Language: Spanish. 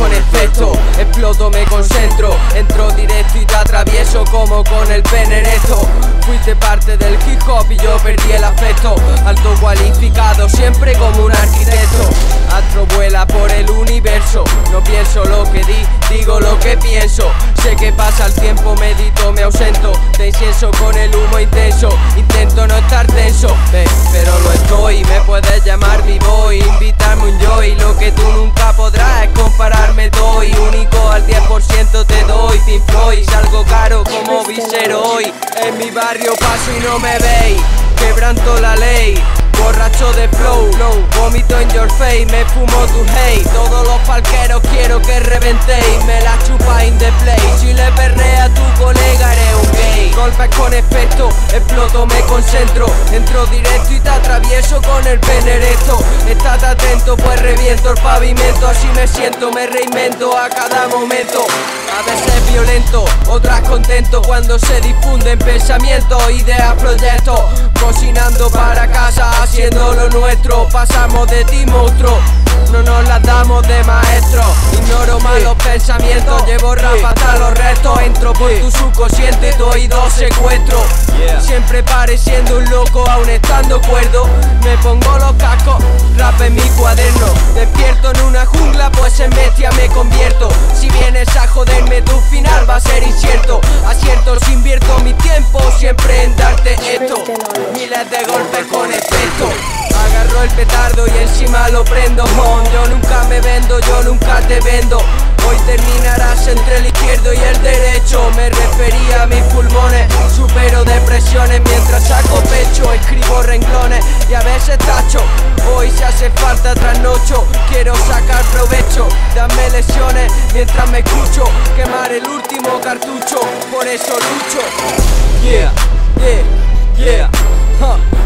con efecto Exploto, me concentro. Entro directo y te atravieso como con el pene erecto Fuiste parte del hip hop y yo perdí el afecto. Alto cualificado, siempre como un arquitecto. Astro vuela por el universo. No pienso lo que di, digo lo que pienso. Sé que pasa el tiempo, medito, me ausento. Te incienso con el humo intenso. Intento no estar tenso, visero hoy. En mi barrio paso y no me veis. Quebranto la ley. Borracho de flow, vomito en your face, me fumo tu hate. Todos los palqueros quiero que reventéis, me la chupa in the play Si le perrea a tu colega con efecto, exploto, me concentro Entro directo y te atravieso con el pene erecto Estás atento pues reviento el pavimento Así me siento, me reinvento a cada momento. A veces violento, otras contento Cuando se difunden pensamientos, ideas, proyectos. Cocinando para casa, haciendo lo nuestro Pasamos de ti monstruo Llevo rapa hasta los restos Entro por tu subconsciente Tu oído secuestro Siempre pareciendo un loco Aún estando cuerdo. Me pongo los cascos Rap en mi cuaderno. Despierto en una jungla Pues en bestia me convierto. Si vienes a joderme Tu final va a ser incierto. Aciertos invierto mi tiempo Siempre en darte esto. Miles de golpes con efecto. Agarro el petardo y encima lo prendo. Yo nunca me vendo, yo nunca te vendo. Hoy terminarás entre el izquierdo y el derecho. Me refería a mis pulmones Supero depresiones. Mientras saco pecho Escribo renglones. Y a veces tacho Hoy se hace falta trasnocho. Quiero sacar provecho Dame lesiones. Mientras me escucho Quemar el último cartucho. Por eso lucho. Yeah, yeah, yeah, huh,